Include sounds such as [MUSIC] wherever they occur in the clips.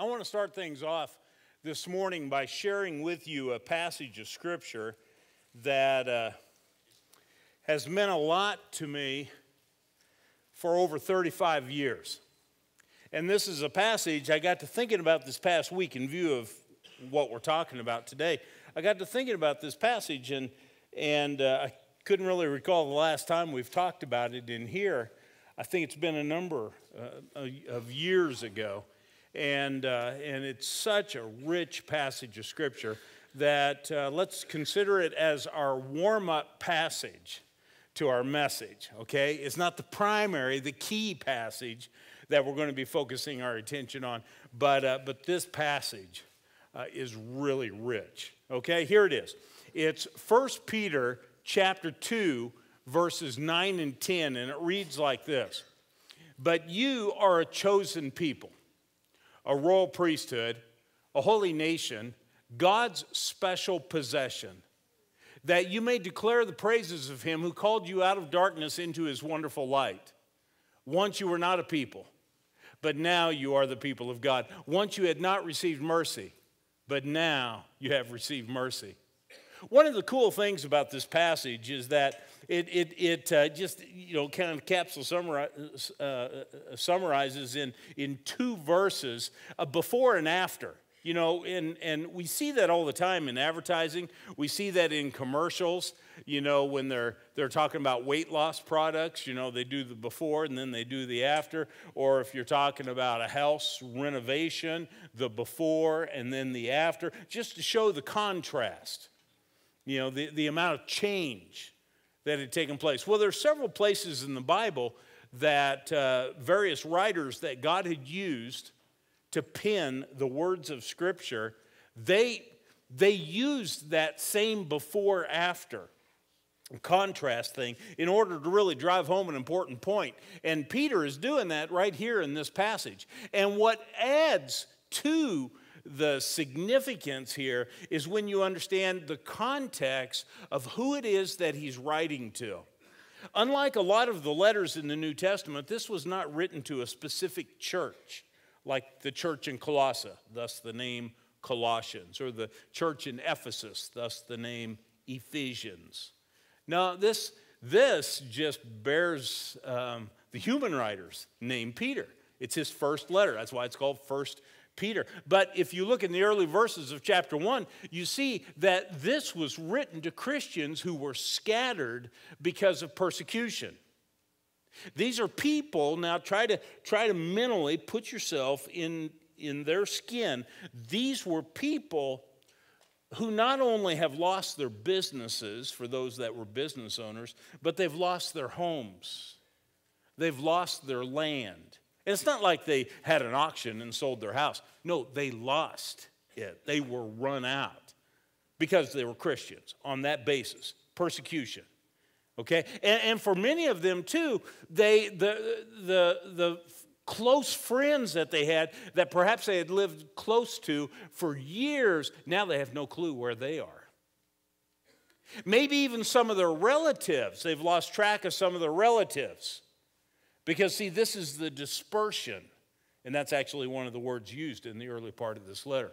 I want to start things off this morning by sharing with you a passage of Scripture that uh, has meant a lot to me for over 35 years. And this is a passage I got to thinking about this past week in view of what we're talking about today. I got to thinking about this passage, and, and uh, I couldn't really recall the last time we've talked about it in here. I think it's been a number uh, of years ago. And, uh, and it's such a rich passage of Scripture that uh, let's consider it as our warm up passage to our message, okay? It's not the primary, the key passage that we're going to be focusing our attention on, but, uh, but this passage uh, is really rich, okay? Here it is. It's 1 Peter chapter 2, verses 9 and 10, and it reads like this But you are a chosen people a royal priesthood, a holy nation, God's special possession, that you may declare the praises of him who called you out of darkness into his wonderful light. Once you were not a people, but now you are the people of God. Once you had not received mercy, but now you have received mercy. One of the cool things about this passage is that it, it, it uh, just, you know, kind of capsule summarize, uh, uh, summarizes in, in two verses a before and after. You know, and, and we see that all the time in advertising. We see that in commercials, you know, when they're, they're talking about weight loss products, you know, they do the before and then they do the after. Or if you're talking about a house renovation, the before and then the after, just to show the contrast, you know, the, the amount of change that had taken place. Well, there are several places in the Bible that uh, various writers that God had used to pen the words of Scripture, they, they used that same before after contrast thing in order to really drive home an important point. And Peter is doing that right here in this passage. And what adds to the significance here is when you understand the context of who it is that he's writing to. Unlike a lot of the letters in the New Testament, this was not written to a specific church, like the church in Colossae, thus the name Colossians, or the church in Ephesus, thus the name Ephesians. Now, this, this just bears um, the human writer's name, Peter. It's his first letter. That's why it's called First Peter. But if you look in the early verses of chapter 1, you see that this was written to Christians who were scattered because of persecution. These are people, now try to try to mentally put yourself in, in their skin. These were people who not only have lost their businesses for those that were business owners, but they've lost their homes. They've lost their land. It's not like they had an auction and sold their house. No, they lost it. They were run out because they were Christians on that basis. Persecution. Okay? And, and for many of them, too, they, the, the, the close friends that they had that perhaps they had lived close to for years, now they have no clue where they are. Maybe even some of their relatives, they've lost track of some of their relatives. Because, see, this is the dispersion, and that's actually one of the words used in the early part of this letter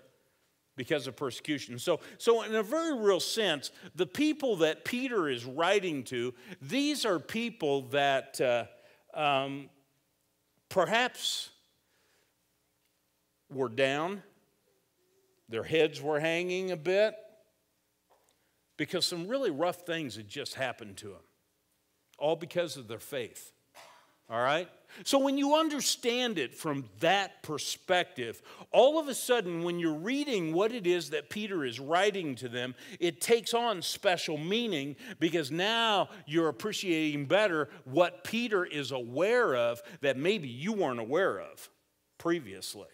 because of persecution. So, so in a very real sense, the people that Peter is writing to, these are people that uh, um, perhaps were down, their heads were hanging a bit, because some really rough things had just happened to them, all because of their faith. All right? So when you understand it from that perspective, all of a sudden, when you're reading what it is that Peter is writing to them, it takes on special meaning because now you're appreciating better what Peter is aware of that maybe you weren't aware of previously.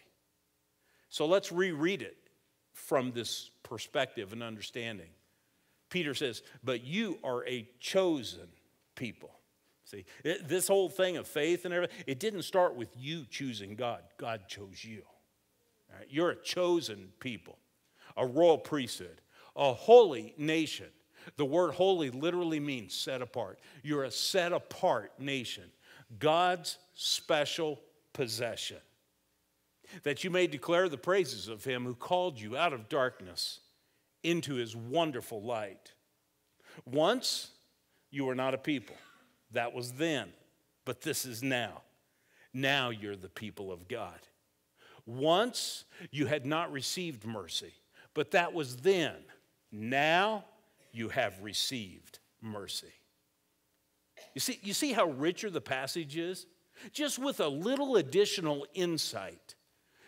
So let's reread it from this perspective and understanding. Peter says, But you are a chosen people See, it, this whole thing of faith and everything, it didn't start with you choosing God. God chose you. Right? You're a chosen people, a royal priesthood, a holy nation. The word holy literally means set apart. You're a set apart nation, God's special possession. that you may declare the praises of him who called you out of darkness into his wonderful light. Once you were not a people, that was then, but this is now. Now you're the people of God. Once you had not received mercy, but that was then. Now you have received mercy. You see, you see how richer the passage is? Just with a little additional insight,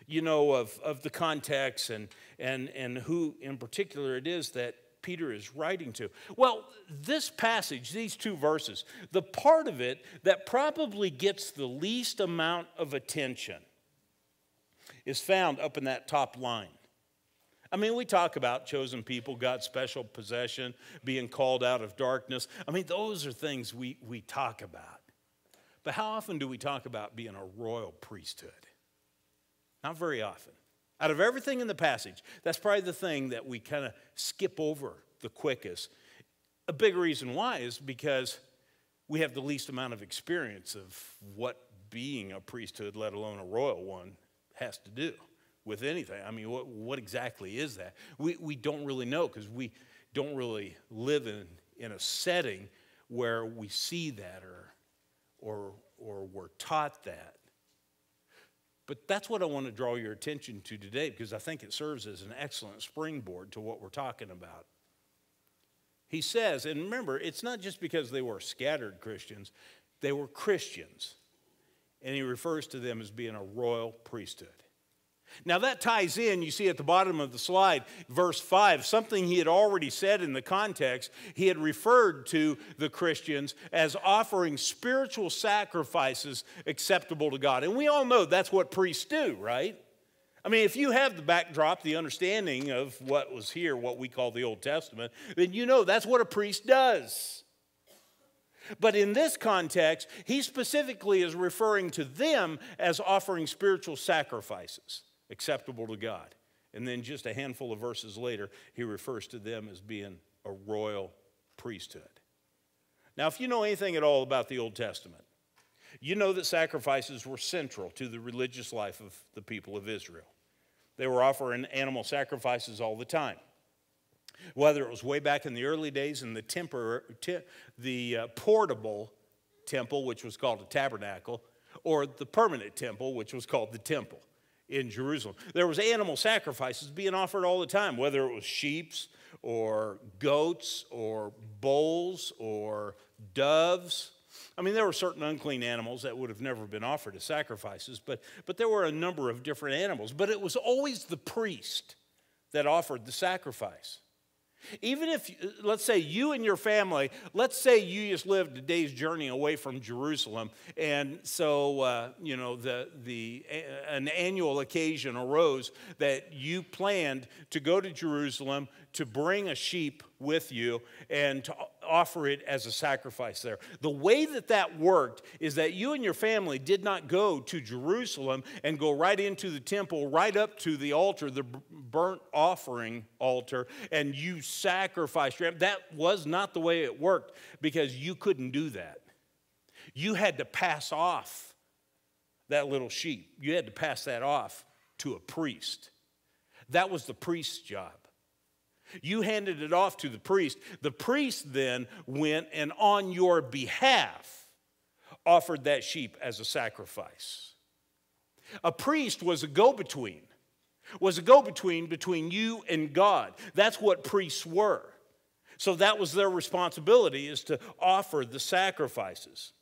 you know, of, of the context and, and, and who in particular it is that Peter is writing to. Well, this passage, these two verses, the part of it that probably gets the least amount of attention is found up in that top line. I mean, we talk about chosen people, God's special possession, being called out of darkness. I mean, those are things we, we talk about. But how often do we talk about being a royal priesthood? Not very often. Out of everything in the passage, that's probably the thing that we kind of skip over the quickest. A big reason why is because we have the least amount of experience of what being a priesthood, let alone a royal one, has to do with anything. I mean, what, what exactly is that? We, we don't really know because we don't really live in, in a setting where we see that or, or, or we're taught that. But that's what I want to draw your attention to today because I think it serves as an excellent springboard to what we're talking about. He says, and remember, it's not just because they were scattered Christians, they were Christians. And he refers to them as being a royal priesthood. Now, that ties in, you see at the bottom of the slide, verse 5, something he had already said in the context. He had referred to the Christians as offering spiritual sacrifices acceptable to God. And we all know that's what priests do, right? I mean, if you have the backdrop, the understanding of what was here, what we call the Old Testament, then you know that's what a priest does. But in this context, he specifically is referring to them as offering spiritual sacrifices acceptable to God. And then just a handful of verses later, he refers to them as being a royal priesthood. Now, if you know anything at all about the Old Testament, you know that sacrifices were central to the religious life of the people of Israel. They were offering animal sacrifices all the time. Whether it was way back in the early days in the, tempor- the uh, portable temple, which was called a tabernacle, or the permanent temple, which was called the temple in Jerusalem. There was animal sacrifices being offered all the time, whether it was sheep's or goats or bulls or doves. I mean, there were certain unclean animals that would have never been offered as sacrifices, but, but there were a number of different animals. But it was always the priest that offered the sacrifice. Even if, let's say, you and your family, let's say you just lived a day's journey away from Jerusalem, and so, uh, you know, the, the, an annual occasion arose that you planned to go to Jerusalem to bring a sheep with you and to offer it as a sacrifice there. The way that that worked is that you and your family did not go to Jerusalem and go right into the temple, right up to the altar, the burnt offering altar, and you sacrificed That was not the way it worked because you couldn't do that. You had to pass off that little sheep. You had to pass that off to a priest. That was the priest's job. You handed it off to the priest. The priest then went and on your behalf offered that sheep as a sacrifice. A priest was a go between, was a go between between you and God. That's what priests were. So that was their responsibility is to offer the sacrifices.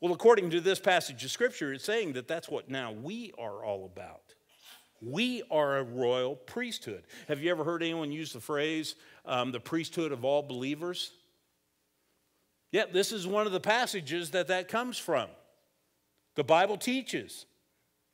Well, according to this passage of scripture, it's saying that that's what now we are all about. We are a royal priesthood. Have you ever heard anyone use the phrase, um, the priesthood of all believers? Yeah, this is one of the passages that that comes from. The Bible teaches.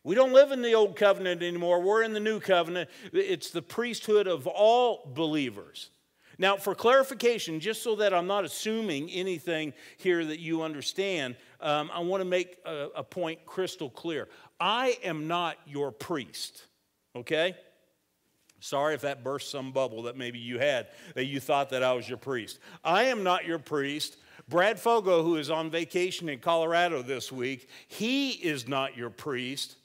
We don't live in the old covenant anymore. We're in the new covenant. It's the priesthood of all believers. Now, for clarification, just so that I'm not assuming anything here that you understand, um, I want to make a, a point crystal clear. I am not your priest okay? Sorry if that burst some bubble that maybe you had, that you thought that I was your priest. I am not your priest. Brad Fogo, who is on vacation in Colorado this week, he is not your priest.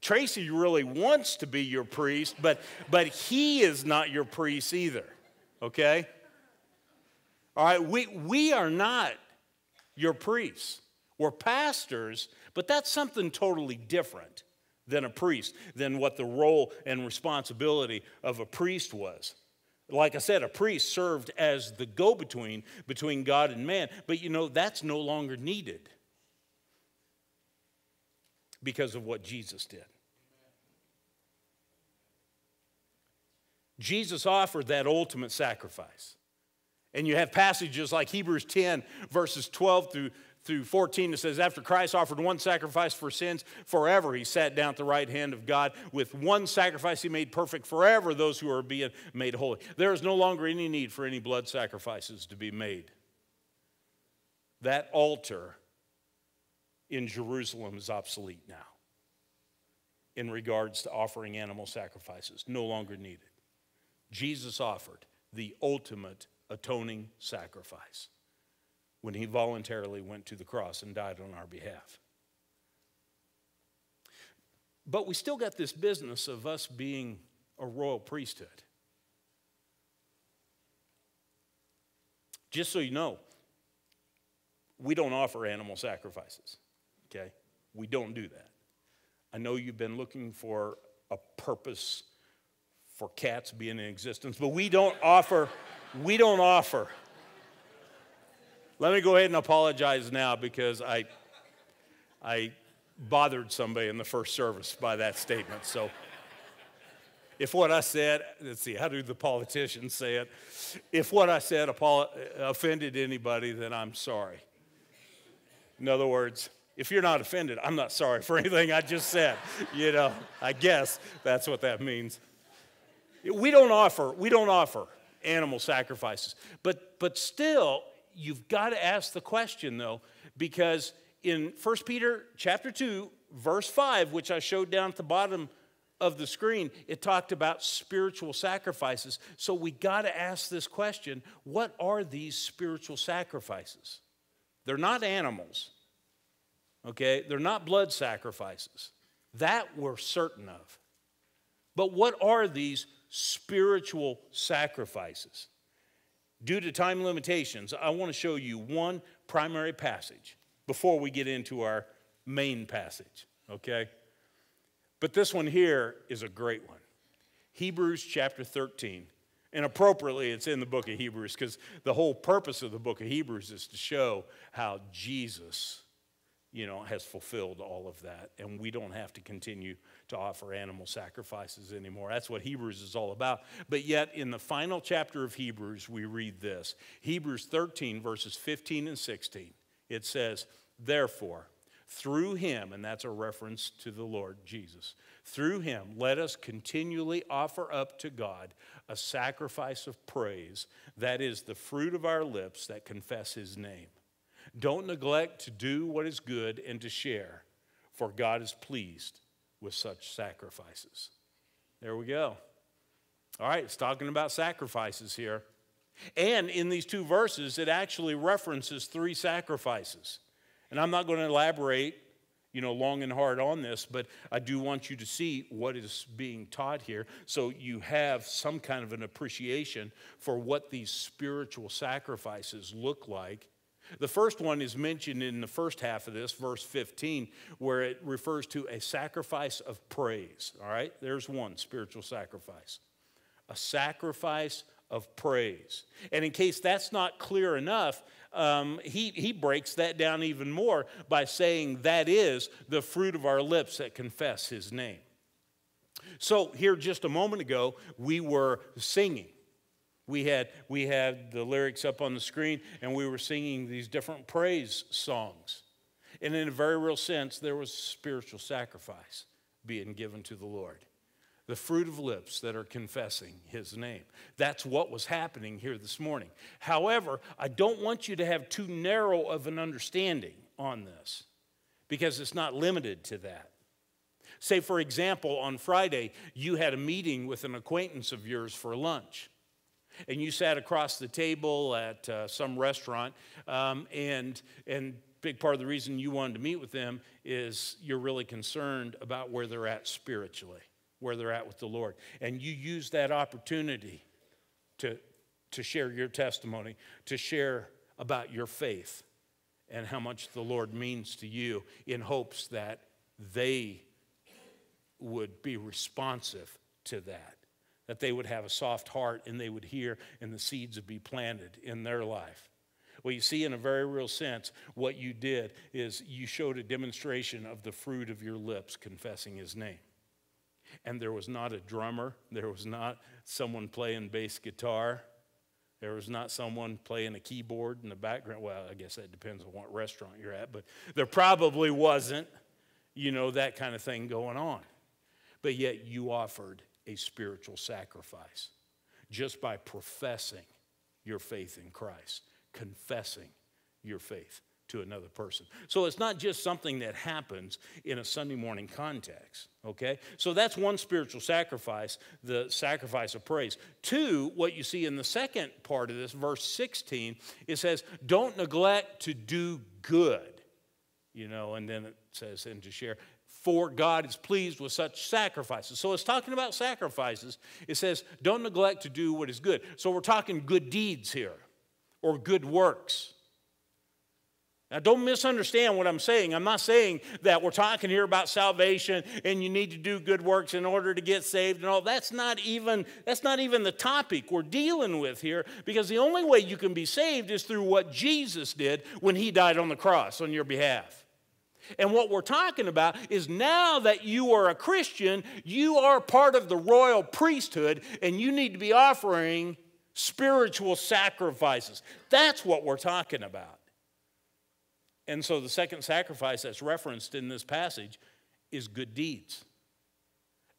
Tracy really wants to be your priest, but, but he is not your priest either, okay? All right, we, we are not your priests. We're pastors, but that's something totally different than a priest, than what the role and responsibility of a priest was. Like I said, a priest served as the go between between God and man, but you know, that's no longer needed because of what Jesus did. Jesus offered that ultimate sacrifice. And you have passages like Hebrews 10, verses 12 through, through 14, it says, After Christ offered one sacrifice for sins forever, he sat down at the right hand of God. With one sacrifice, he made perfect forever those who are being made holy. There is no longer any need for any blood sacrifices to be made. That altar in Jerusalem is obsolete now in regards to offering animal sacrifices, no longer needed. Jesus offered the ultimate atoning sacrifice when he voluntarily went to the cross and died on our behalf. But we still got this business of us being a royal priesthood. Just so you know, we don't offer animal sacrifices, okay? We don't do that. I know you've been looking for a purpose for cats being in existence, but we don't offer, we don't offer. Let me go ahead and apologize now because I, I bothered somebody in the first service by that statement. So if what I said, let's see, how do the politicians say it? If what I said uh, offended anybody, then I'm sorry. In other words, if you're not offended, I'm not sorry for [LAUGHS] anything I just said. You know, I guess that's what that means. We don't offer, we don't offer animal sacrifices. But but still, you've got to ask the question though, because in 1 Peter chapter 2, verse 5, which I showed down at the bottom of the screen, it talked about spiritual sacrifices. So we got to ask this question what are these spiritual sacrifices? They're not animals, okay? They're not blood sacrifices. That we're certain of. But what are these spiritual sacrifices. Due to time limitations, I want to show you one primary passage before we get into our main passage, okay? But this one here is a great one Hebrews chapter 13. And appropriately, it's in the book of Hebrews because the whole purpose of the book of Hebrews is to show how Jesus you know, has fulfilled all of that. And we don't have to continue to offer animal sacrifices anymore. That's what Hebrews is all about. But yet, in the final chapter of Hebrews, we read this Hebrews 13, verses 15 and 16. It says, Therefore, through him, and that's a reference to the Lord Jesus, through him, let us continually offer up to God a sacrifice of praise, that is the fruit of our lips that confess his name. Don't neglect to do what is good and to share, for God is pleased with such sacrifices. There we go. All right, it's talking about sacrifices here. And in these two verses, it actually references three sacrifices. And I'm not going to elaborate, you know, long and hard on this, but I do want you to see what is being taught here so you have some kind of an appreciation for what these spiritual sacrifices look like the first one is mentioned in the first half of this, verse 15, where it refers to a sacrifice of praise. All right, there's one spiritual sacrifice. A sacrifice of praise. And in case that's not clear enough, um, he, he breaks that down even more by saying that is the fruit of our lips that confess his name. So, here just a moment ago, we were singing. We had, we had the lyrics up on the screen, and we were singing these different praise songs. And in a very real sense, there was spiritual sacrifice being given to the Lord. The fruit of lips that are confessing his name. That's what was happening here this morning. However, I don't want you to have too narrow of an understanding on this because it's not limited to that. Say, for example, on Friday, you had a meeting with an acquaintance of yours for lunch and you sat across the table at uh, some restaurant, um, and, and big part of the reason you wanted to meet with them is you're really concerned about where they're at spiritually, where they're at with the Lord. And you use that opportunity to, to share your testimony, to share about your faith and how much the Lord means to you in hopes that they would be responsive to that, that they would have a soft heart and they would hear and the seeds would be planted in their life. Well, you see, in a very real sense, what you did is you showed a demonstration of the fruit of your lips confessing his name. And there was not a drummer, there was not someone playing bass guitar, there was not someone playing a keyboard in the background. Well, I guess that depends on what restaurant you're at, but there probably wasn't, you know, that kind of thing going on. But yet you offered a spiritual sacrifice just by professing your faith in Christ, confessing your faith to another person. So it's not just something that happens in a Sunday morning context, okay? So that's one spiritual sacrifice, the sacrifice of praise. Two, what you see in the second part of this, verse 16, it says, Don't neglect to do good, you know, and then it says, and to share. For God is pleased with such sacrifices. So it's talking about sacrifices. It says, Don't neglect to do what is good. So we're talking good deeds here or good works. Now, don't misunderstand what I'm saying. I'm not saying that we're talking here about salvation and you need to do good works in order to get saved and all. That's not even that's not even the topic we're dealing with here because the only way you can be saved is through what Jesus did when he died on the cross on your behalf. And what we're talking about is now that you are a Christian, you are part of the royal priesthood and you need to be offering spiritual sacrifices. That's what we're talking about. And so the second sacrifice that's referenced in this passage is good deeds.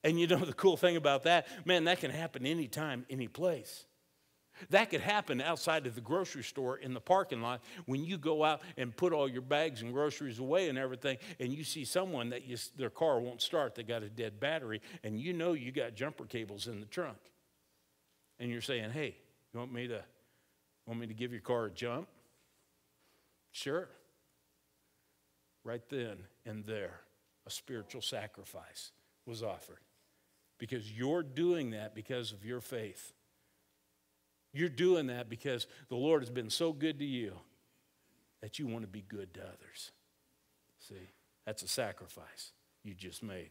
And you know [LAUGHS] the cool thing about that, man, that can happen anytime, any place. That could happen outside of the grocery store in the parking lot when you go out and put all your bags and groceries away and everything, and you see someone that you, their car won't start, they got a dead battery, and you know you got jumper cables in the trunk. And you're saying, hey, you want me to, want me to give your car a jump? Sure right then and there, a spiritual sacrifice was offered. Because you're doing that because of your faith. You're doing that because the Lord has been so good to you that you want to be good to others. See, that's a sacrifice you just made.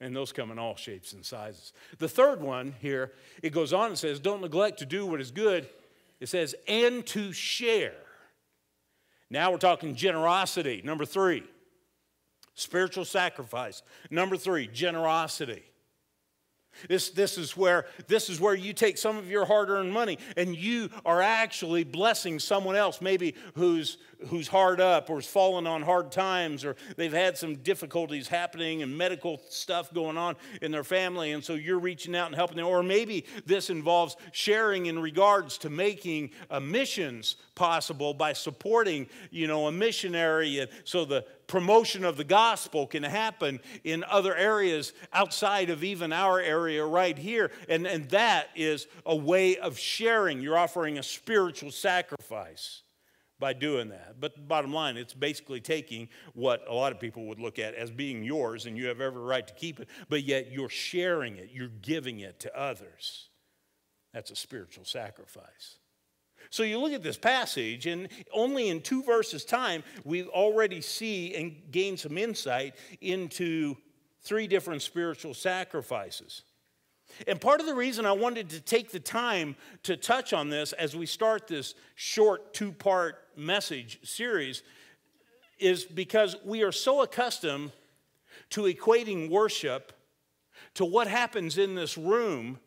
And those come in all shapes and sizes. The third one here, it goes on and says, Don't neglect to do what is good. It says, and to share now we're talking generosity. Number three, spiritual sacrifice. Number three, generosity. This, this, is where, this is where you take some of your hard earned money and you are actually blessing someone else, maybe who's, who's hard up or has fallen on hard times or they've had some difficulties happening and medical stuff going on in their family. And so you're reaching out and helping them. Or maybe this involves sharing in regards to making missions possible by supporting, you know, a missionary. And so the promotion of the gospel can happen in other areas outside of even our area right here. And, and that is a way of sharing. You're offering a spiritual sacrifice by doing that. But bottom line, it's basically taking what a lot of people would look at as being yours and you have every right to keep it, but yet you're sharing it, you're giving it to others. That's a spiritual sacrifice. So you look at this passage, and only in two verses' time, we already see and gain some insight into three different spiritual sacrifices. And part of the reason I wanted to take the time to touch on this as we start this short two part message series is because we are so accustomed to equating worship to what happens in this room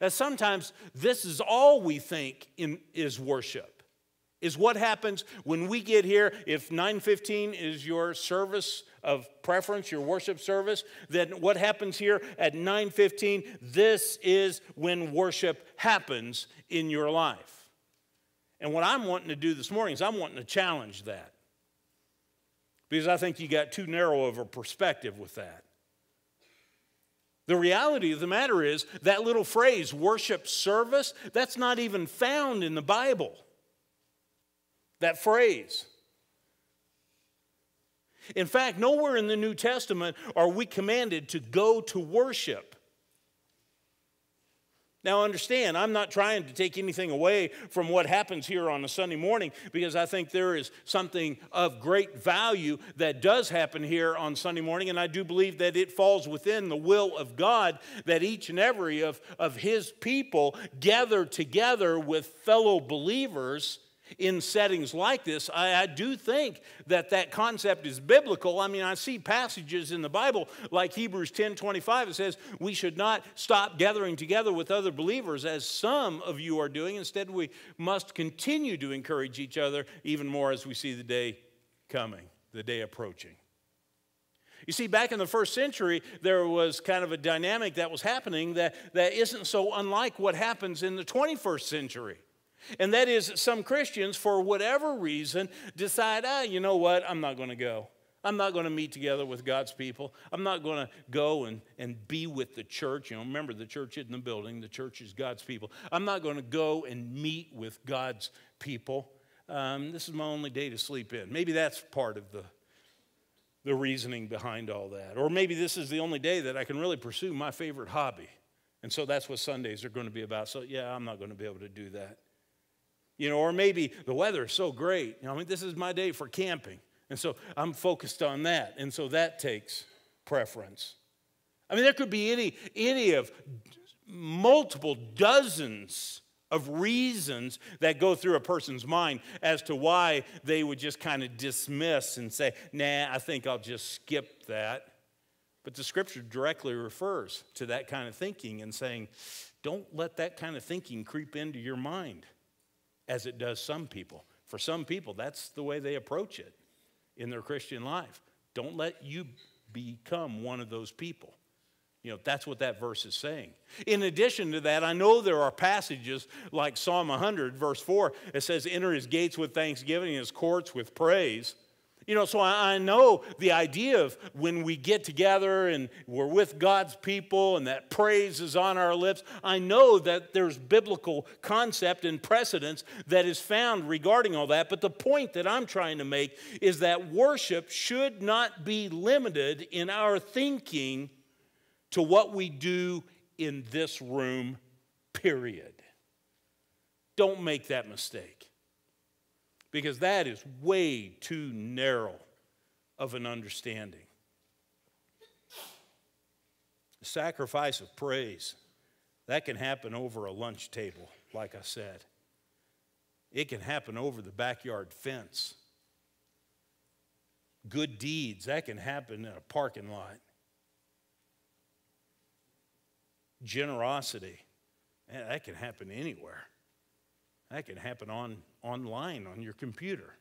that sometimes this is all we think in, is worship is what happens when we get here. If 915 is your service of preference your worship service then what happens here at 915 this is when worship happens in your life. And what i'm wanting to do this morning is i'm wanting to challenge that. Because i think you got too narrow of a perspective with that. The reality of the matter is that little phrase worship service that's not even found in the bible. That phrase. In fact, nowhere in the New Testament are we commanded to go to worship. Now, understand, I'm not trying to take anything away from what happens here on a Sunday morning because I think there is something of great value that does happen here on Sunday morning, and I do believe that it falls within the will of God that each and every of, of His people gather together with fellow believers in settings like this, I, I, do think that that concept is biblical. I mean, I see passages in the Bible like Hebrews 10 25, it says, We should not stop gathering together with other believers as some of you are doing. Instead, we must continue to encourage each other even more as we see the day coming, the day approaching. You see, back in the first century, there was kind of a dynamic that was happening that, that isn't so unlike what happens in the 21st century. And that is, some Christians, for whatever reason, decide, ah, you know what, I'm not going to go. I'm not going to meet together with God's people. I'm not going to go and, and be with the church. You know, remember, the church isn't the building, the church is God's people. I'm not going to go and meet with God's people. Um, this is my only day to sleep in. Maybe that's part of the, the reasoning behind all that. Or maybe this is the only day that I can really pursue my favorite hobby. And so that's what Sundays are going to be about. So, yeah, I'm not going to be able to do that. You know, or maybe the weather is so great. You know, I mean, this is my day for camping. And so I'm focused on that. And so that takes preference. I mean, there could be any, any of multiple dozens of reasons that go through a person's mind as to why they would just kind of dismiss and say, nah, I think I'll just skip that. But the scripture directly refers to that kind of thinking and saying, don't let that kind of thinking creep into your mind as it does some people. For some people, that's the way they approach it in their Christian life. Don't let you become one of those people. You know, that's what that verse is saying. In addition to that, I know there are passages like Psalm 100, verse 4, it says, Enter his gates with thanksgiving, his courts with praise. You know, so I, know the idea of when we get together and we're with God's people and that praise is on our lips, I know that there's biblical concept and precedence that is found regarding all that. But the point that I'm trying to make is that worship should not be limited in our thinking to what we do in this room, period. Don't make that mistake because that is way too narrow of an understanding. The sacrifice of praise, that can happen over a lunch table, like I said. It can happen over the backyard fence. Good deeds, that can happen in a parking lot. Generosity, man, that can happen anywhere. That can happen on, online on your computer.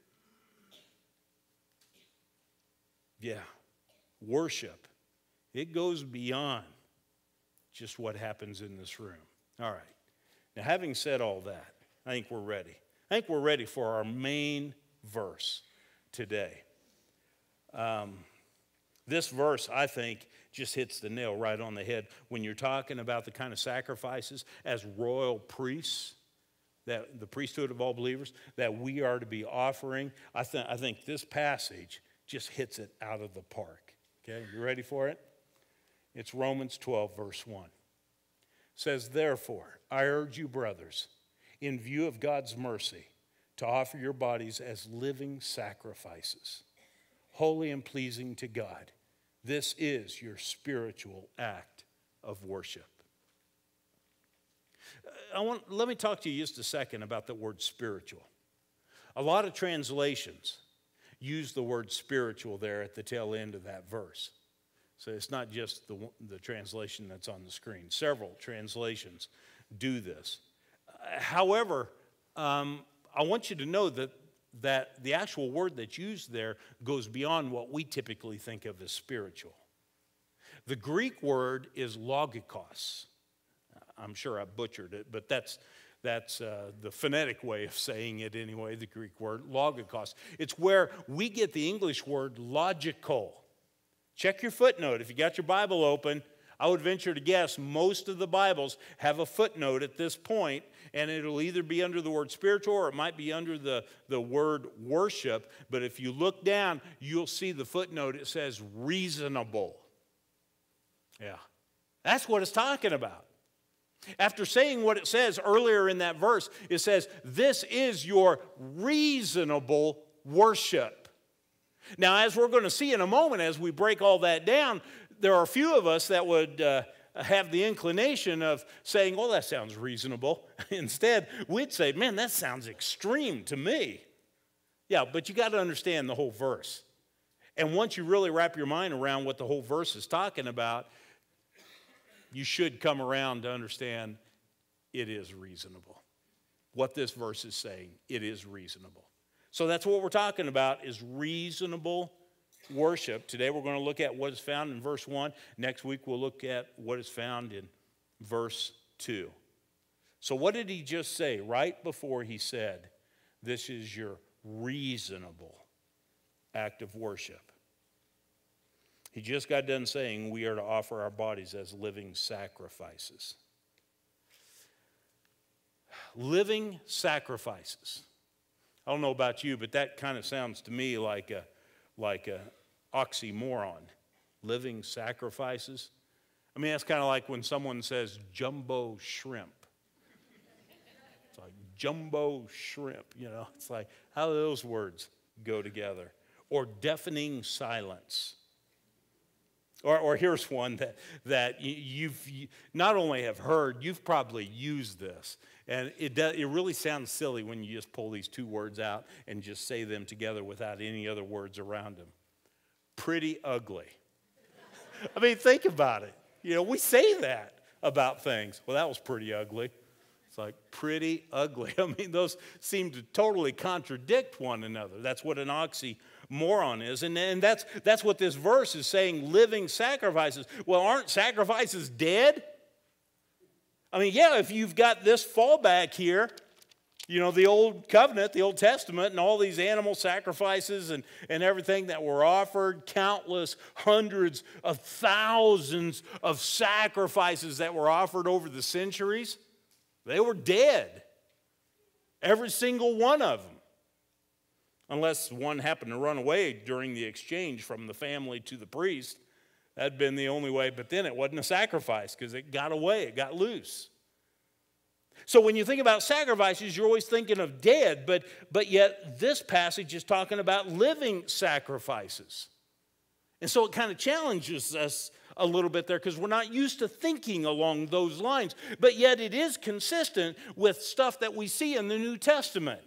Yeah, worship. It goes beyond just what happens in this room. All right. Now, having said all that, I think we're ready. I think we're ready for our main verse today. Um, this verse, I think, just hits the nail right on the head when you're talking about the kind of sacrifices as royal priests that the priesthood of all believers that we are to be offering. I, th- I think this passage just hits it out of the park. Okay, you ready for it? It's Romans 12, verse 1. It says, Therefore, I urge you, brothers, in view of God's mercy, to offer your bodies as living sacrifices, holy and pleasing to God. This is your spiritual act of worship. I want, let me talk to you just a second about the word spiritual. A lot of translations use the word spiritual there at the tail end of that verse. So it's not just the, the translation that's on the screen. Several translations do this. However, um, I want you to know that, that the actual word that's used there goes beyond what we typically think of as spiritual. The Greek word is logikos. I'm sure I butchered it, but that's, that's uh, the phonetic way of saying it anyway, the Greek word, logikos. It's where we get the English word logical. Check your footnote. If you got your Bible open, I would venture to guess most of the Bibles have a footnote at this point, and it'll either be under the word spiritual or it might be under the, the word worship. But if you look down, you'll see the footnote. It says reasonable. Yeah, that's what it's talking about. After saying what it says earlier in that verse, it says, This is your reasonable worship. Now, as we're going to see in a moment, as we break all that down, there are a few of us that would uh, have the inclination of saying, Well, that sounds reasonable. [LAUGHS] Instead, we'd say, Man, that sounds extreme to me. Yeah, but you got to understand the whole verse. And once you really wrap your mind around what the whole verse is talking about, you should come around to understand it is reasonable. What this verse is saying, it is reasonable. So that's what we're talking about is reasonable worship. Today we're going to look at what is found in verse 1. Next week we'll look at what is found in verse 2. So what did he just say right before he said, This is your reasonable act of worship? He just got done saying we are to offer our bodies as living sacrifices. Living sacrifices. I don't know about you, but that kind of sounds to me like a like a oxymoron. Living sacrifices. I mean, that's kind of like when someone says jumbo shrimp. It's like jumbo shrimp, you know. It's like how do those words go together? Or deafening silence. Or, or here's one that, that you've you not only have heard, you've probably used this. And it, does, it really sounds silly when you just pull these two words out and just say them together without any other words around them. Pretty ugly. [LAUGHS] I mean, think about it. You know, we say that about things. Well, that was pretty ugly. It's like pretty ugly. [LAUGHS] I mean, those seem to totally contradict one another. That's what an oxy moron is. And, and that's, that's what this verse is saying living sacrifices. Well, aren't sacrifices dead? I mean, yeah, if you've got this fallback here, you know, the Old Covenant, the Old Testament, and all these animal sacrifices and, and everything that were offered, countless hundreds of thousands of sacrifices that were offered over the centuries, they were dead. Every single one of them unless one happened to run away during the exchange from the family to the priest. That'd been the only way, but then it wasn't a sacrifice because it got away, it got loose. So when you think about sacrifices, you're always thinking of dead, but, but yet this passage is talking about living sacrifices. And so it kind of challenges us a little bit there because we're not used to thinking along those lines, but yet it is consistent with stuff that we see in the New Testament.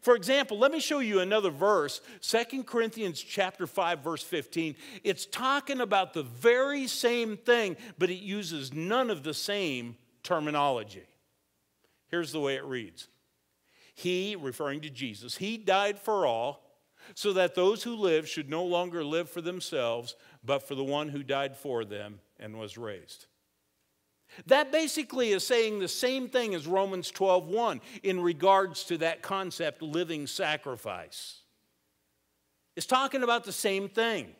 For example, let me show you another verse, Second Corinthians chapter 5 verse 15. It's talking about the very same thing, but it uses none of the same terminology. Here's the way it reads. He, referring to Jesus, he died for all so that those who live should no longer live for themselves, but for the one who died for them and was raised. That basically is saying the same thing as Romans 12:1 in regards to that concept living sacrifice. It's talking about the same thing.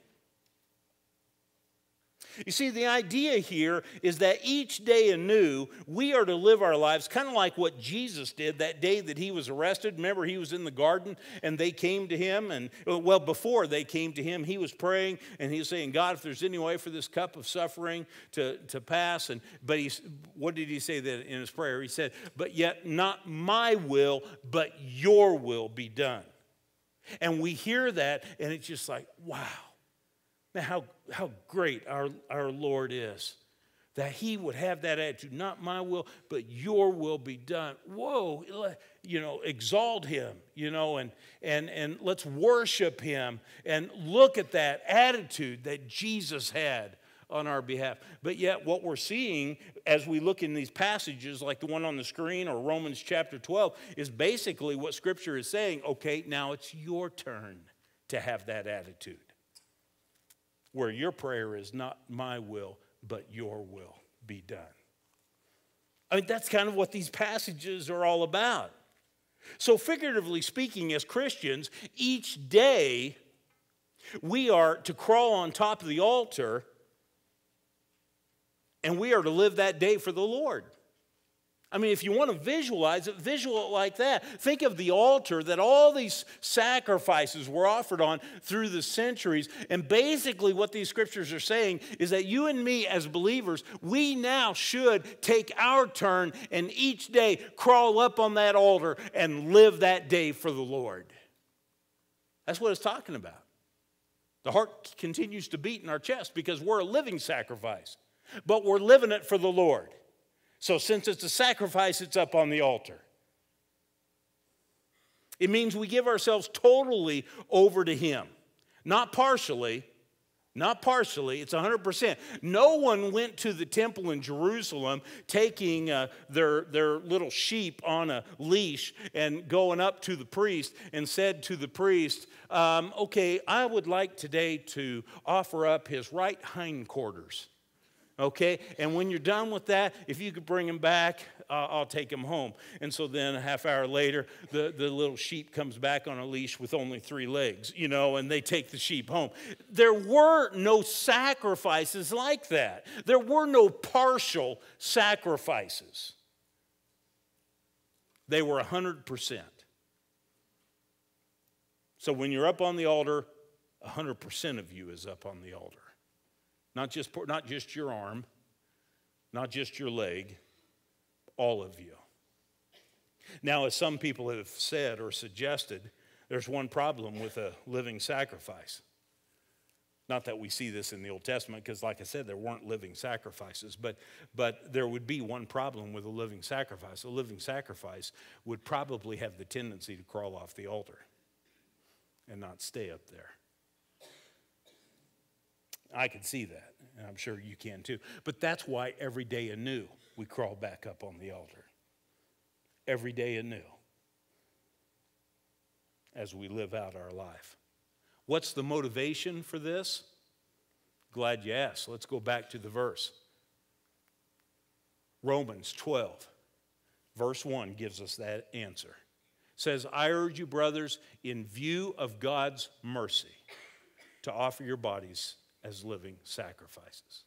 You see, the idea here is that each day anew, we are to live our lives kind of like what Jesus did that day that he was arrested. Remember, he was in the garden and they came to him. And, well, before they came to him, he was praying and he was saying, God, if there's any way for this cup of suffering to, to pass. And, but he, what did he say that in his prayer? He said, But yet not my will, but your will be done. And we hear that and it's just like, wow Man, how, how great our, our Lord is. That he would have that attitude, not my will, but your will be done. Whoa, you know, exalt him, you know, and, and, and let's worship him and look at that attitude that Jesus had on our behalf. But yet, what we're seeing as we look in these passages, like the one on the screen or Romans chapter 12, is basically what Scripture is saying okay, now it's your turn to have that attitude where your prayer is not my will, but your will be done. I mean, that's kind of what these passages are all about. So, figuratively speaking, as Christians, each day we are to crawl on top of the altar and we are to live that day for the Lord. I mean, if you want to visualize it, visual it like that. Think of the altar that all these sacrifices were offered on through the centuries. And basically, what these scriptures are saying is that you and me, as believers, we now should take our turn and each day crawl up on that altar and live that day for the Lord. That's what it's talking about. The heart continues to beat in our chest because we're a living sacrifice, but we're living it for the Lord. So, since it's a sacrifice, it's up on the altar. It means we give ourselves totally over to Him, not partially. Not partially, it's 100%. No one went to the temple in Jerusalem taking uh, their, their little sheep on a leash and going up to the priest and said to the priest, um, Okay, I would like today to offer up his right hindquarters okay? And when you're done with that, if you could bring him back, uh, I'll take him home. And so then a half hour later, the, the little sheep comes back on a leash with only three legs, you know, and they take the sheep home. There were no sacrifices like that, there were no partial sacrifices. They were 100%. So when you're up on the altar, 100% of you is up on the altar. Not just, not just your arm, not just your leg, all of you. Now, as some people have said or suggested, there's one problem with a living sacrifice. Not that we see this in the Old Testament, because, like I said, there weren't living sacrifices, but, but there would be one problem with a living sacrifice. A living sacrifice would probably have the tendency to crawl off the altar and not stay up there. I can see that, and I'm sure you can too. But that's why every day anew we crawl back up on the altar. Every day anew as we live out our life. What's the motivation for this? Glad you asked. Let's go back to the verse. Romans 12, verse 1 gives us that answer. It says, I urge you, brothers, in view of God's mercy, to offer your bodies as living sacrifices.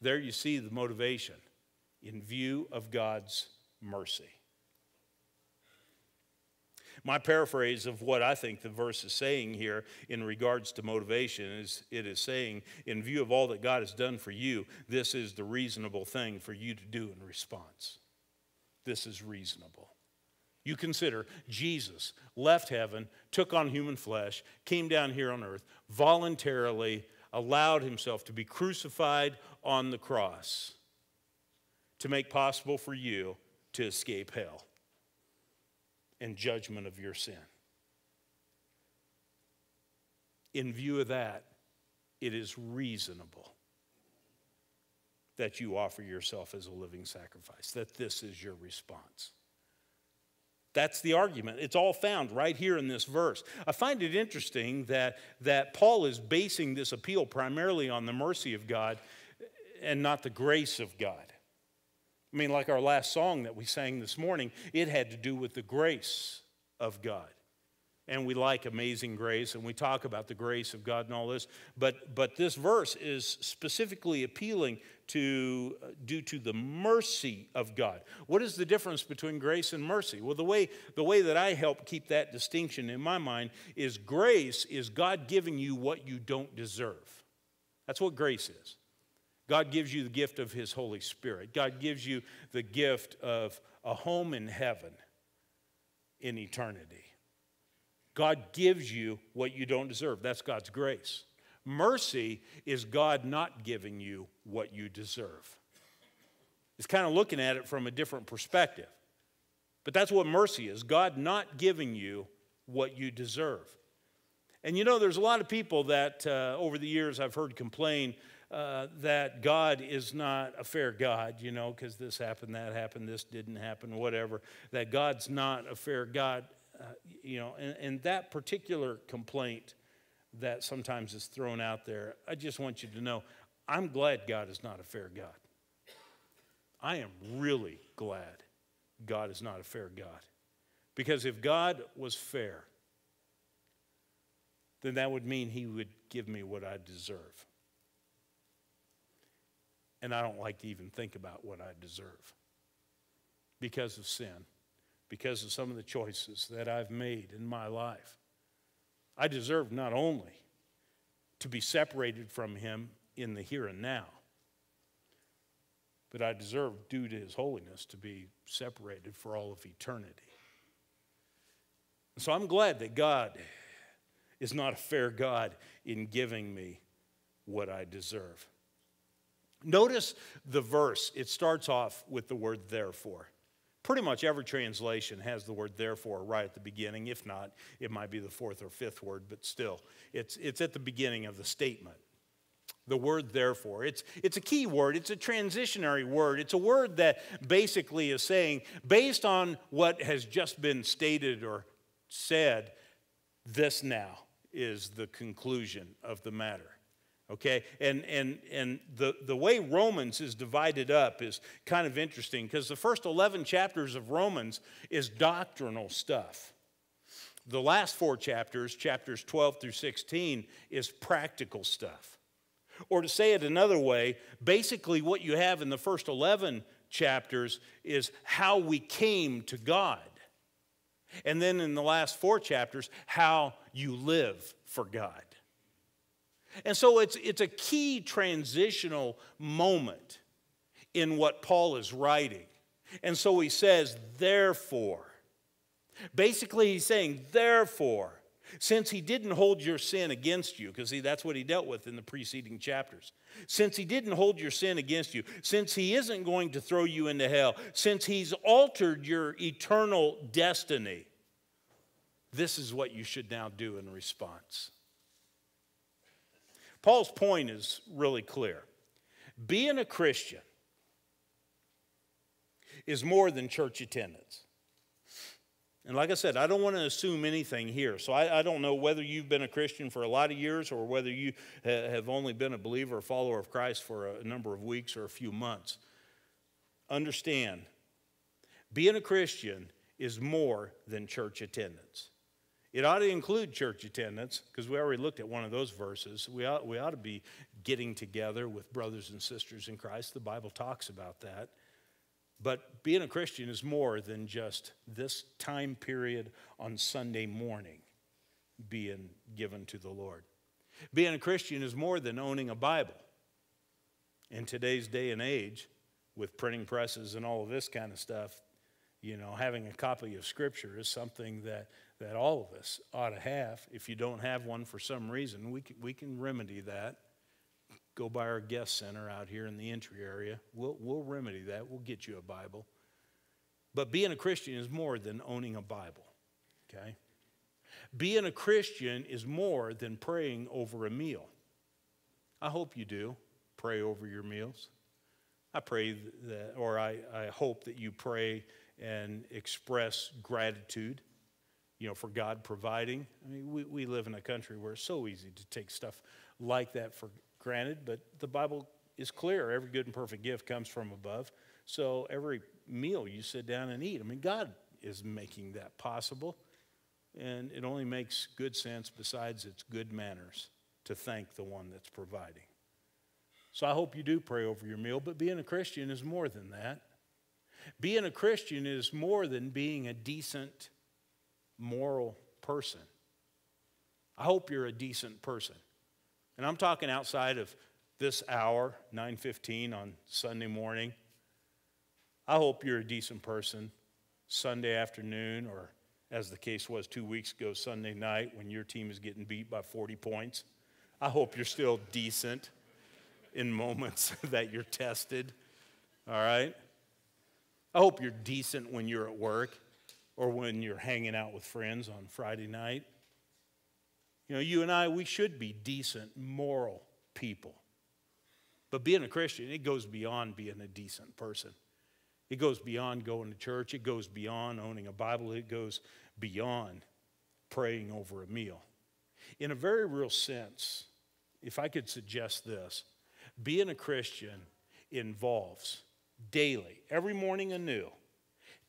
There you see the motivation in view of God's mercy. My paraphrase of what I think the verse is saying here in regards to motivation is it is saying, in view of all that God has done for you, this is the reasonable thing for you to do in response. This is reasonable. You consider Jesus left heaven, took on human flesh, came down here on earth, voluntarily allowed himself to be crucified on the cross to make possible for you to escape hell and judgment of your sin. In view of that, it is reasonable that you offer yourself as a living sacrifice, that this is your response. That's the argument. It's all found right here in this verse. I find it interesting that, that Paul is basing this appeal primarily on the mercy of God and not the grace of God. I mean, like our last song that we sang this morning, it had to do with the grace of God and we like amazing grace and we talk about the grace of God and all this but but this verse is specifically appealing to uh, due to the mercy of God. What is the difference between grace and mercy? Well the way the way that I help keep that distinction in my mind is grace is God giving you what you don't deserve. That's what grace is. God gives you the gift of his Holy Spirit. God gives you the gift of a home in heaven in eternity. God gives you what you don't deserve. That's God's grace. Mercy is God not giving you what you deserve. It's kind of looking at it from a different perspective. But that's what mercy is God not giving you what you deserve. And you know, there's a lot of people that uh, over the years I've heard complain uh, that God is not a fair God, you know, because this happened, that happened, this didn't happen, whatever. That God's not a fair God. Uh, you know, and, and that particular complaint that sometimes is thrown out there, I just want you to know I'm glad God is not a fair God. I am really glad God is not a fair God. Because if God was fair, then that would mean He would give me what I deserve. And I don't like to even think about what I deserve. because of sin, because of some of the choices that I've made in my life. I deserve not only to be separated from Him in the here and now, but I deserve, due to His holiness, to be separated for all of eternity. And so I'm glad that God is not a fair God in giving me what I deserve. Notice the verse, it starts off with the word therefore. Pretty much every translation has the word therefore right at the beginning. If not, it might be the fourth or fifth word, but still, it's, it's at the beginning of the statement. The word therefore. It's, it's a key word, it's a transitionary word. It's a word that basically is saying, based on what has just been stated or said, this now is the conclusion of the matter. Okay, and, and, and the, the way Romans is divided up is kind of interesting because the first 11 chapters of Romans is doctrinal stuff. The last four chapters, chapters 12 through 16, is practical stuff. Or to say it another way, basically what you have in the first 11 chapters is how we came to God. And then in the last four chapters, how you live for God. And so it's, it's a key transitional moment in what Paul is writing. And so he says, therefore. Basically, he's saying, therefore, since he didn't hold your sin against you, because see, that's what he dealt with in the preceding chapters. Since he didn't hold your sin against you, since he isn't going to throw you into hell, since he's altered your eternal destiny, this is what you should now do in response. Paul's point is really clear. Being a Christian is more than church attendance. And like I said, I don't want to assume anything here. So I, I, don't know whether you've been a Christian for a lot of years or whether you ha- have only been a believer or follower of Christ for a number of weeks or a few months. Understand, being a Christian is more than church attendance. It ought to include church attendance because we already looked at one of those verses. We ought, we ought to be getting together with brothers and sisters in Christ. The Bible talks about that. But being a Christian is more than just this time period on Sunday morning being given to the Lord. Being a Christian is more than owning a Bible. In today's day and age, with printing presses and all of this kind of stuff, you know, having a copy of Scripture is something that that all of us ought to have. If you don't have one for some reason, we can, we can remedy that. Go by our guest center out here in the entry area. We'll, we'll remedy that. We'll get you a Bible. But being a Christian is more than owning a Bible, okay? Being a Christian is more than praying over a meal. I hope you do pray over your meals. I pray that, or I, I hope that you pray and express gratitude you know, for God providing. I mean, we, we live in a country where it's so easy to take stuff like that for granted, but the Bible is clear. Every good and perfect gift comes from above. So every meal you sit down and eat, I mean, God is making that possible. And it only makes good sense, besides its good manners, to thank the one that's providing. So I hope you do pray over your meal, but being a Christian is more than that. Being a Christian is more than being a decent moral person. I hope you're a decent person. And I'm talking outside of this hour, 9:15 on Sunday morning. I hope you're a decent person Sunday afternoon or as the case was 2 weeks ago Sunday night when your team is getting beat by 40 points. I hope you're still decent in moments [LAUGHS] that you're tested. All right? I hope you're decent when you're at work or when you're hanging out with friends on Friday night. You know, you and I, we should be decent, moral people. But being a Christian, it goes beyond being a decent person. It goes beyond going to church. It goes beyond owning a Bible. It goes beyond praying over a meal. In a very real sense, if I could suggest this, being a Christian involves daily, every morning anew,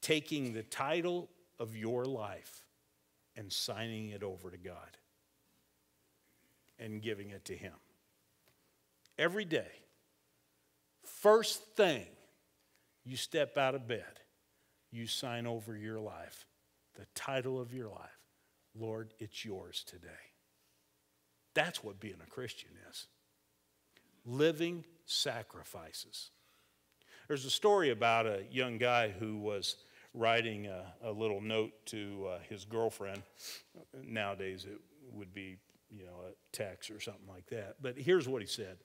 taking the title of your life and signing it over to God and giving it to Him. Every day, first thing you step out of bed, you sign over your life, the title of your life. Lord, it's yours today. That's what being a Christian is living sacrifices. There's a story about a young guy who was writing a, a little note to uh, his girlfriend. Nowadays, it would be, you know, a text or something like that. But here's what he said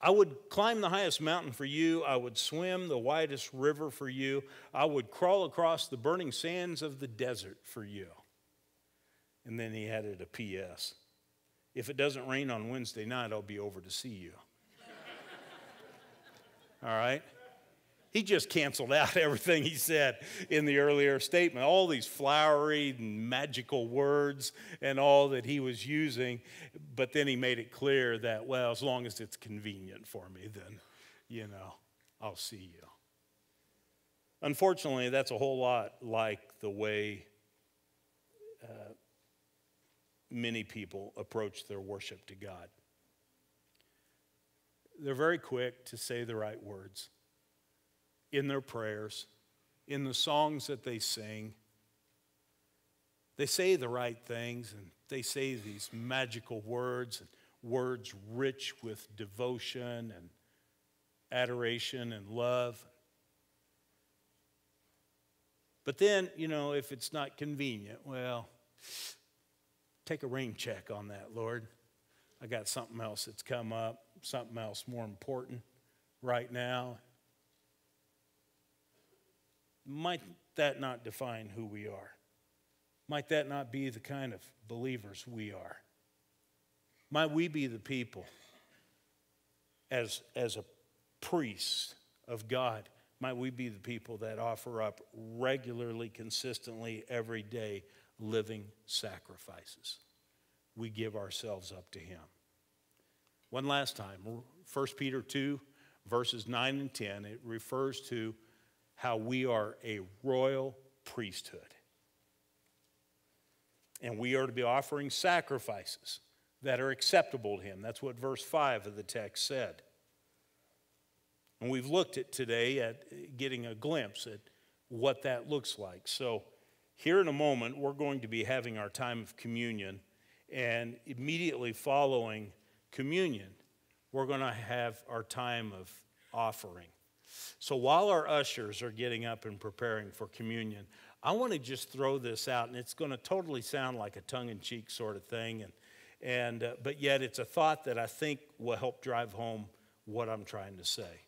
I would climb the highest mountain for you. I would swim the widest river for you. I would crawl across the burning sands of the desert for you. And then he added a P.S. If it doesn't rain on Wednesday night, I'll be over to see you. All right? He just canceled out [LAUGHS] everything he said in the earlier statement. All these flowery and magical words and all that he was using. But then he made it clear that, well, as long as it's convenient for me, then, you know, I'll see you. Unfortunately, that's a whole lot like the way uh, many people approach their worship to God. They're very quick to say the right words in their prayers, in the songs that they sing. They say the right things and they say these magical words and words rich with devotion and adoration and love. But then, you know, if it's not convenient, well, take a rain check on that, Lord. I got something else that's come up, something else more important right now. Might that not define who we are? Might that not be the kind of believers we are? Might we be the people as, as a priest of God? Might we be the people that offer up regularly, consistently, every day living sacrifices? We give ourselves up to Him. One last time, 1 Peter 2, verses 9 and 10, it refers to how we are a royal priesthood. And we are to be offering sacrifices that are acceptable to Him. That's what verse 5 of the text said. And we've looked at today at getting a glimpse at what that looks like. So, here in a moment, we're going to be having our time of communion. And immediately following communion, we're going to have our time of offering. So while our ushers are getting up and preparing for communion, I want to just throw this out, and it's going to totally sound like a tongue in cheek sort of thing, and, and, uh, but yet it's a thought that I think will help drive home what I'm trying to say.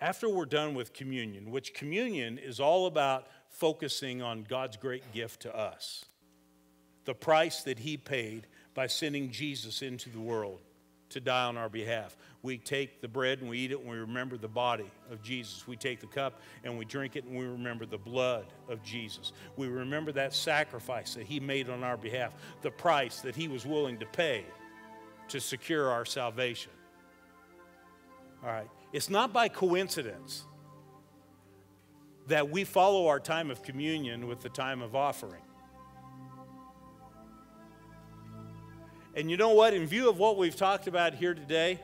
After we're done with communion, which communion is all about focusing on God's great gift to us, the price that He paid by sending Jesus into the world to die on our behalf. We take the bread and we eat it and we remember the body of Jesus. We take the cup and we drink it and we remember the blood of Jesus. We remember that sacrifice that He made on our behalf, the price that He was willing to pay to secure our salvation. All right. It's not by coincidence that we follow our time of communion with the time of offering. And you know what? In view of what we've talked about here today,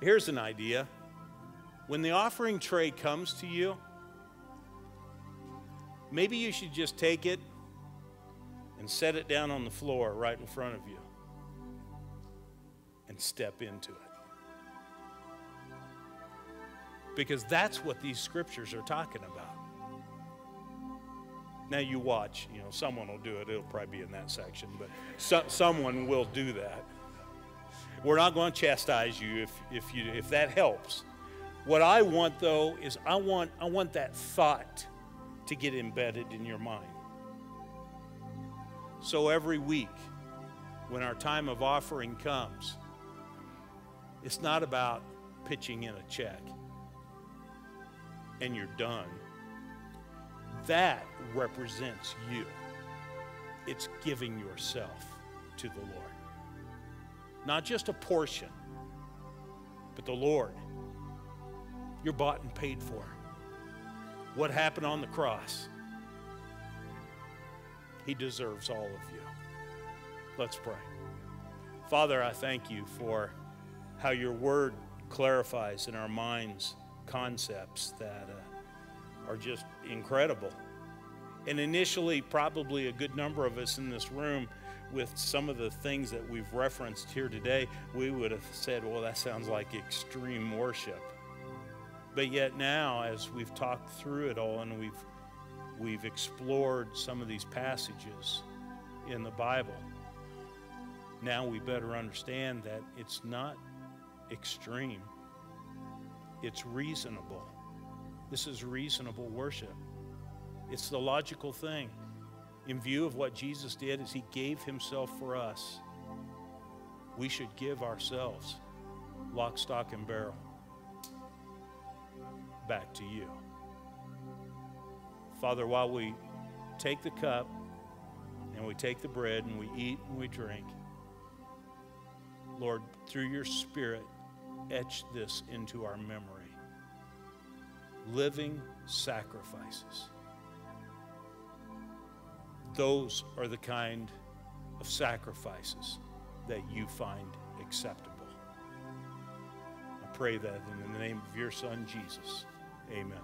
here's an idea. When the offering tray comes to you, maybe you should just take it and set it down on the floor right in front of you and step into it. Because that's what these scriptures are talking about. Now you watch, you know, someone will do it. It'll probably be in that section, but so, someone will do that. We're not going to chastise you if, if, you if that helps. What I want though is I want I want that thought to get embedded in your mind. So every week when our time of offering comes, it's not about pitching in a check and you're done. That represents you. It's giving yourself to the Lord. Not just a portion, but the Lord. You're bought and paid for. What happened on the cross? He deserves all of you. Let's pray. Father, I thank you for how your word clarifies in our minds concepts that uh, are just incredible. And initially, probably a good number of us in this room, with some of the things that we've referenced here today, we would have said, well, that sounds like extreme worship. But yet now, as we've talked through it all and we've, we've explored some of these passages in the Bible, now we better understand that it's not extreme, it's reasonable. This is reasonable worship. It's the logical thing. In view of what Jesus did as he gave himself for us. We should give ourselves lock, stock, and barrel back to you. Father, while we take the cup and we take the bread and we eat and we drink, Lord, through your Spirit, etch this into our memory. Living sacrifices. Those are the kind of sacrifices that you find acceptable. I pray that in the name of your Son, Jesus. Amen.